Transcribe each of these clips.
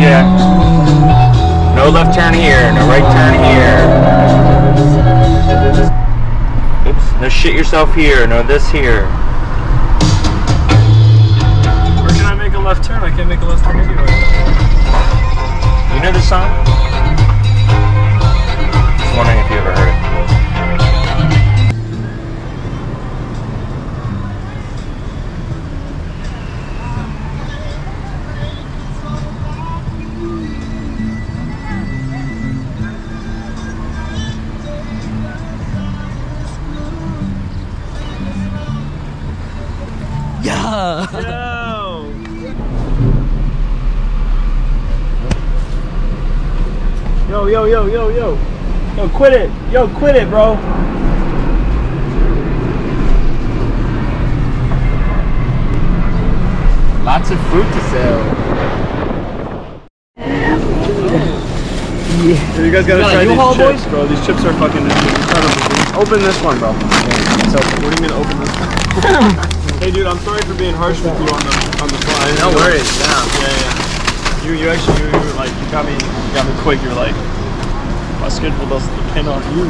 Yeah. No left turn here, no right turn here. Oops, no shit yourself here, no this here. Where can I make a left turn? I can't make a left turn anywhere. You know this song? Just wondering if you ever heard Yo! Yo, yo, yo, yo, yo. Yo, quit it. Yo, quit it, bro. Lots of fruit to sell. you guys gotta got try these U-Haul, chips, bro. These chips are fucking incredible. Open this one, bro. So, what do you mean open this one? hey, dude, I'm sorry for being harsh with you on the on the fly. No worries. Yeah. Yeah, yeah. You, you actually, you, you were like, you got me, you got me quick. You're like, my schedule doesn't depend on you.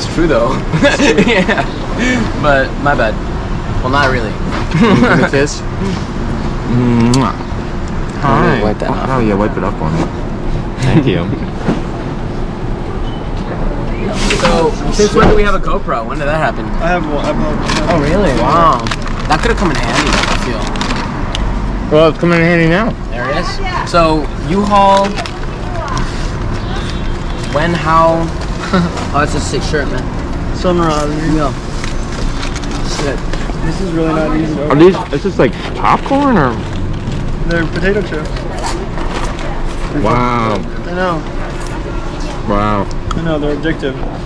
It's true though. yeah. But my bad. Well, not really. Give me a kiss. Mwah. Oh, Hi. wipe that off. Oh yeah, wipe it up on me. Thank you. So, since when do we have a GoPro? When did that happen? I have one. I have one. Oh, really? Wow. That could have come in handy, I feel. well, it's coming in handy now. There it is. So, U-Haul. When, how? oh, it's a sick shirt, man. Sunrise. Yeah. Shit. This is really not easy. Are these? Is this like popcorn or? They're potato chips. Wow. I know. Wow. I know. They're addictive.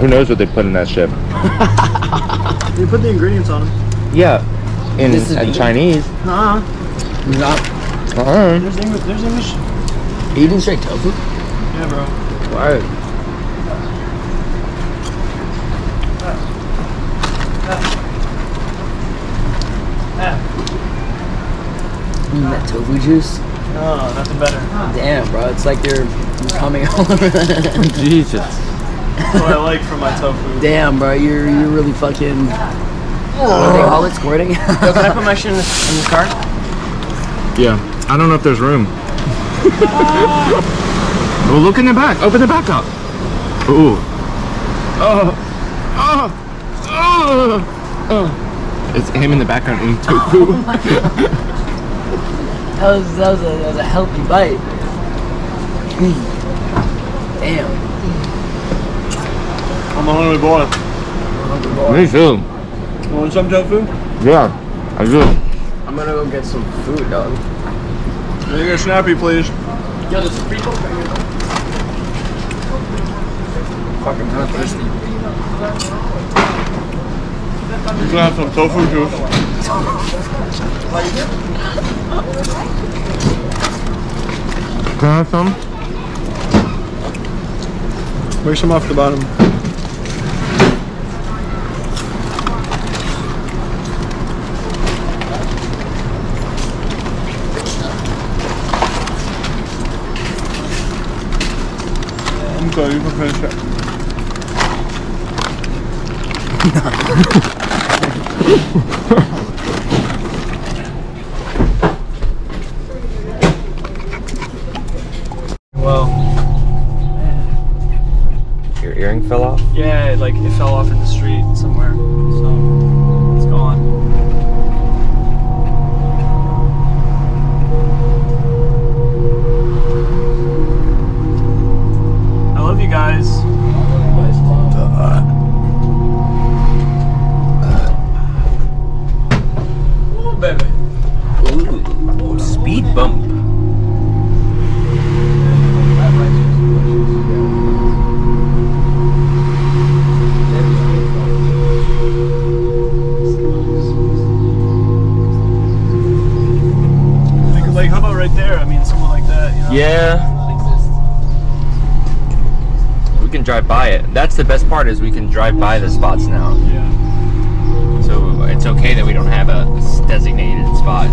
Who knows what they put in that shit? You put the ingredients on them. Yeah. In, This is in? Chinese. Uh-huh. Not Uh-huh. There's English. There's English. eating straight tofu? Yeah, bro. Right. Mm, that tofu juice. No, nothing better. Damn, bro, it's like you're coming all over that. Jesus. That's what I like from my tofu. Damn, bro, you're you're really fucking. Oh. What do they call it? Squirting. Yo, can I put my shit in this, in this car? Yeah. I don't know if there's room. well, oh, look in the back. Open the back up. Ooh. Oh. Oh. Oh. Oh. It's him in the background eating tofu. That was that was a that was a healthy bite. Damn. I'm a hungry boy. Me too. Want some tofu? Yeah. I do. I'm gonna go get some food, dog. Can you get snappy, please. Yo, there's some free coke right here. Fucking kind of thirsty. You can have some tofu juice. Can I have some? Make some off the bottom. Okay, you can finish it. Well, Your earring fell off? yeah, like it fell off in the street somewhere, so you guys. Ooh, baby. Ooh, speed bump. drive by it. That's the best part is we can drive by the spots now. Yeah. So it's okay that we don't have a designated spot.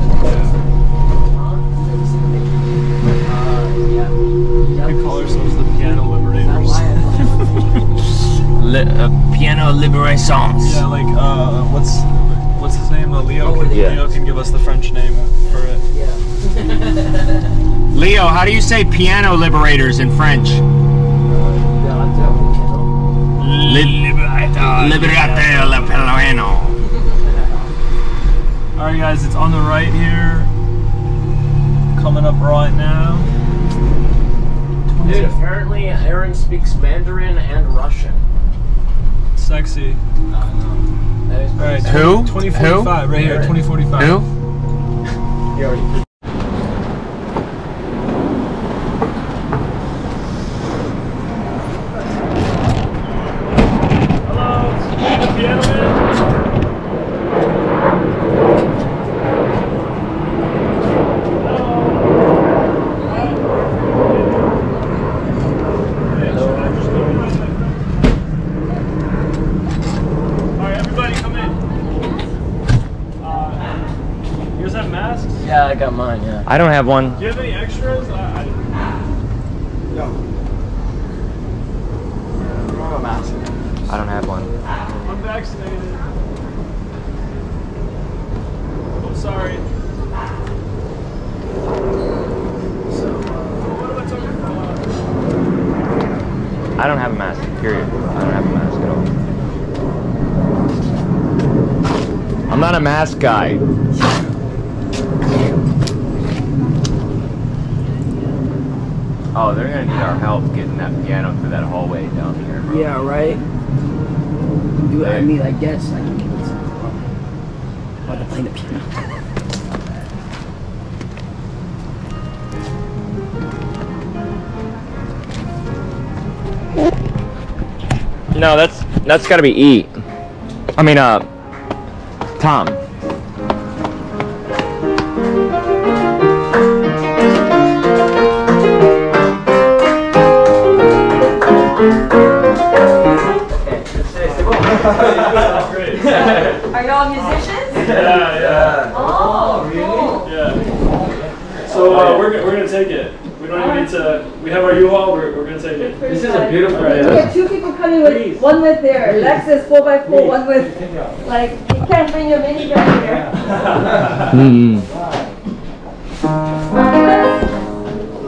Yeah. We call ourselves the piano liberators. Uh, piano. Yeah, like uh, what's what's his name? Uh, Leo. Can, yeah. Leo can give us the French name for it. Yeah. Leo, how do you say piano liberators in French? Liberator le piano. All right, guys, it's on the right here. Coming up right now. Dude, apparently Aaron speaks Mandarin and Russian. Sexy. That is All right, Who? 2045, right here, 2045. Who? You already Hello, it's the piano man. Alright, everybody come in. Uh, you guys have masks? Yeah, I got mine, yeah. I don't have one. Do you have any extras? I, I didn't... I don't have one. I'm vaccinated. I'm sorry. So, uh, what am I talking about? I don't have a mask. Period. I don't have a mask at all. I'm not a mask guy. Oh, they're gonna need our help getting that piano through that hallway down here. Bro. Yeah, right? Do I mean, I guess I can get some. About to play the piano. No, that's that's gotta be E. I mean, uh, Tom. Uh, we're, go- we're gonna take it. We don't even need to, we have our U-Haul, we're, we're gonna take it. This is a beautiful. All right. We have two people coming with, one with their Lexus 4x4, one with, like, you can't bring your minivan here. Mm.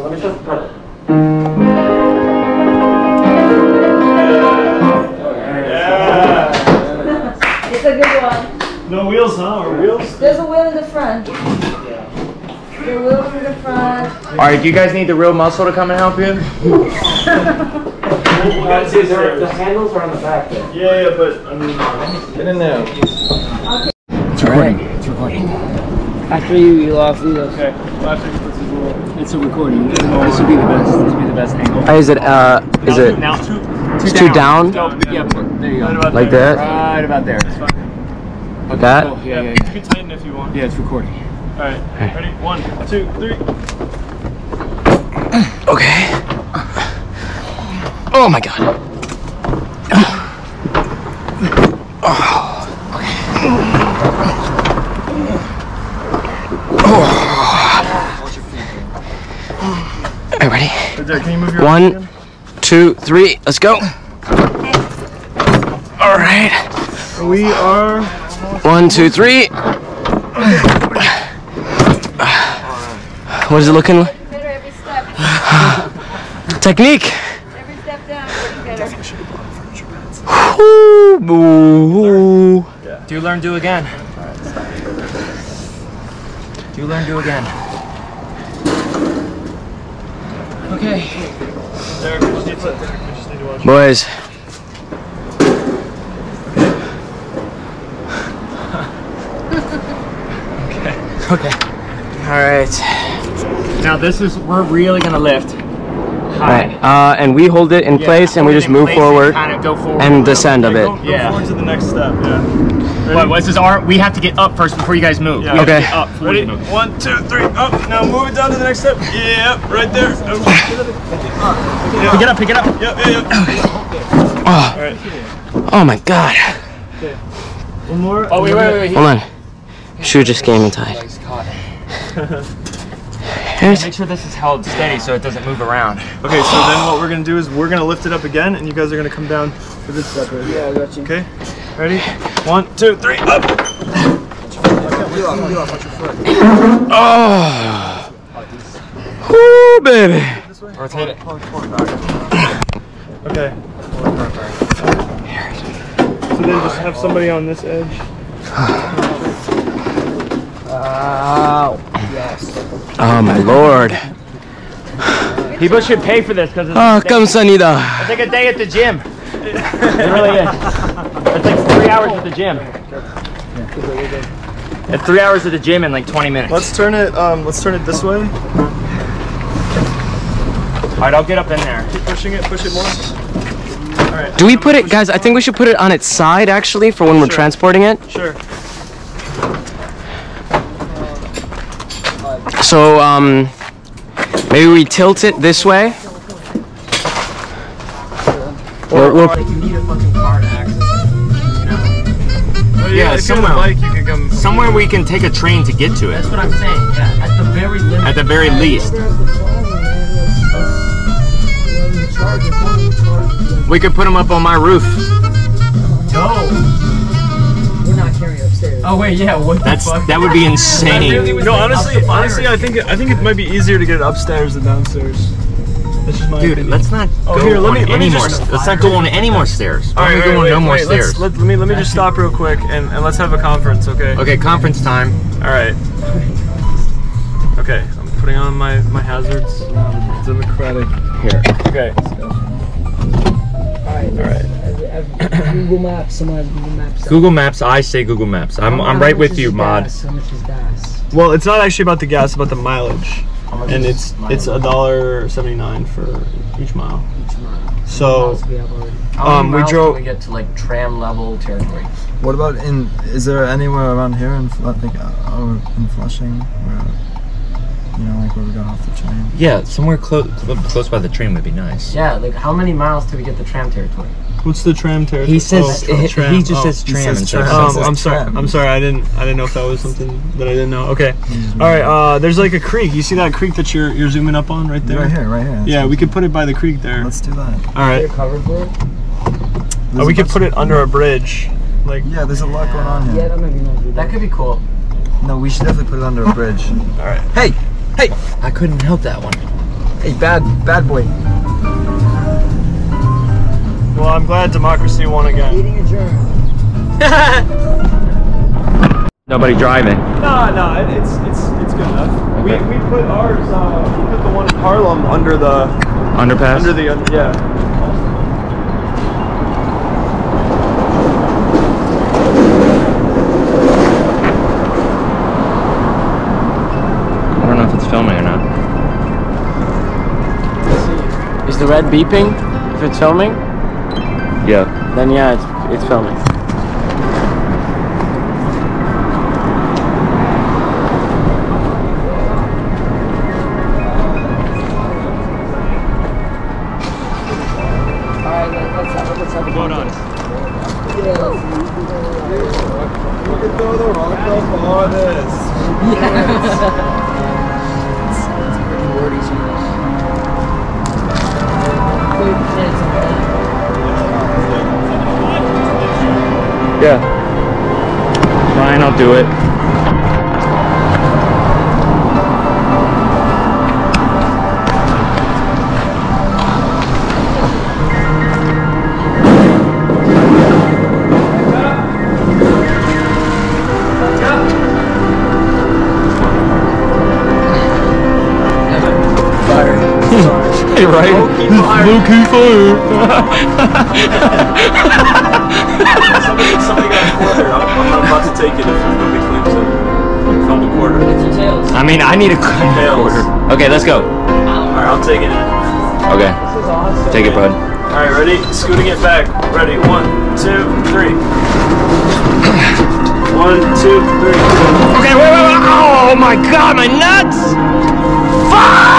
Let me just put yeah. yeah. It's a good one. No wheels, huh? Or wheels? There's a wheel in the front. The wheels in the front. All right, do you guys need the real muscle to come and help you? the handles are on the back there. Yeah, yeah, but, I mean, Get in there. It's recording. It's recording. After you, you off, you off. okay. Well, after he puts his little... It's a recording. This would be the best. This would be the best angle. Is it uh? Is it? Now, two, It's too down. Yeah, there you go. about Like there. that? Right about there. Like that? Cool. Yeah, yeah, You yeah. can tighten if you want. Yeah, it's recording. All right, ready? One, two, three. Okay. Oh my god. Oh. Okay. ready? Right there, can you move your One. Two, three, let's go. All right. We are. One, two, three. What is it looking like? Better every step. Technique. Every step down, getting better. Ooh, boo. Do learn, do again. Do learn, do again. Okay. Derek, we just need to, we just need to watch. Boys. Okay. Okay. All right. Now this is we're really gonna lift. All right. Uh, and we hold it in place, and we just move forward Kind of go forward. and descend of Go, it. go Yeah. forward to the next step, yeah. What, what's this? Our, we have to get up first before you guys move. Yeah. We have to Okay. up Ready? One, two, three, up. Now move it down to the next step. Yep, right there. Pick it up. Pick it up. Yep, yep, yep. Oh, All right. oh my God. One more. Oh wait, wait, wait. Hold on. Shoe just came in tight. Here's- Make sure this is held steady so it doesn't move around. Okay, so then what we're gonna do is we're gonna lift it up again, and you guys are gonna come down If it's separated. Yeah, I got you. Okay. Ready? One, two, three, up. Peel off, peel off, watch your foot. Oh. Woo, baby. Rotate it. Okay. So then just have somebody on this edge. Ow. Yes. Oh my lord. People should pay for this because it's, Oh, 감사합니다. it's like a day at the gym. It really is. It's like three hours at the gym. It's three hours at the gym in like 20 minutes. Let's turn it. Um, let's turn it this way. All right, I'll get up in there. Keep pushing it. Push it more. All right. Do we put it, guys? I think we should put it on its side actually for when we're Sure. transporting it. Sure. So, um, maybe we tilt it this way. Or, or Like you need a fucking car to access it. You know? Oh, Yeah, if you have a somewhere. bike, you can come. Somewhere we can take a train to get to it. That's what I'm saying. Yeah, at the very limit. At the very least. We could put them up on my roof. No. Oh wait, yeah. What That's that would be insane. No, honestly, honestly, I think it, I think it might be easier to get it upstairs than downstairs. That's just my Dude, opinion. let's not Oh, go here, let on me- let me any more. just- Let's not go on any more stairs. Why All are right, wait, going wait, no more wait, let's- stairs? Let, let me let me just stop real quick and, and let's have a conference, okay? Okay, conference time. All right. Okay, I'm putting on my my hazards. Democratic. Here. Okay. Alright, All right. Google Maps. Someone has Google Maps. Google Maps. I say Google Maps. I'm, I'm right with you, Mod. How much is gas? Well, it's not actually about the gas, it's about the mileage, and it's it's a dollar seventy nine for each mile. Each mile. So Miles we have already. um, we drove. we get to like tram level territory. What about in? Is there anywhere around here in Fl- like uh, or in Flushing where you know like where we got off the train? Yeah, somewhere close close by the train would be nice. Yeah, like how many miles till we get the tram territory? What's the tram territory? He says Oh, he, tram. he just Oh. says he tram says instead tram. Um, I'm sorry. tram. I'm sorry. I didn't. I didn't know if that was something that I didn't know. Okay. All right. Uh, there's like a creek. You see that creek that you're you're zooming up on right there? Right here, right here. That's Yeah, we could put it by the creek there. Let's do that. All right. covered for it? There's Uh, we could put it under a bridge. Like. Yeah, there's a lot going on here. Yeah, here. that might be nice. That could be cool. No, we should definitely put it under a bridge. All right. Hey, hey, I couldn't help that one. hey, bad, bad boy. Well, I'm glad democracy won again. Meeting adjourned. Nobody driving. No, no, it, it's it's it's good enough. We, we put ours. Uh, we put the one in Harlem under the Underpass. under the under, yeah. I don't know if it's filming or not. Is the red beeping if it's filming? Yeah. Then yeah, it's it's filming. Hey, right? Low key fire. Somebody, somebody got a quarter. I'm, I'm about to take it if nobody claims it. Found a quarter. Tails. I mean, I need a Tails. quarter. Okay, let's go. All right, I'll take it. Okay, take it, bud. All right, ready? Scooting it back. Ready? One, two, three. One, two, three. Okay, wait, wait, wait. Oh my god, my nuts! Fuck!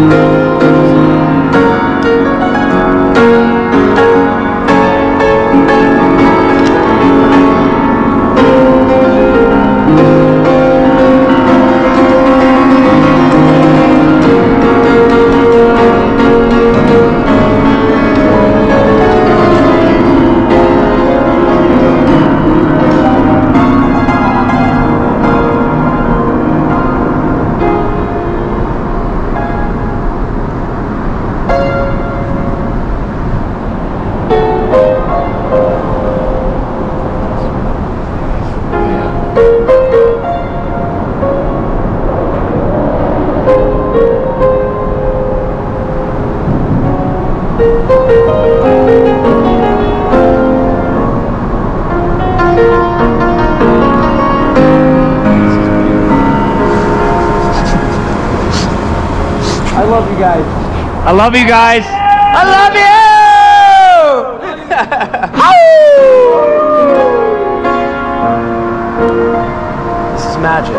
I I love you guys. I love you! This is magic.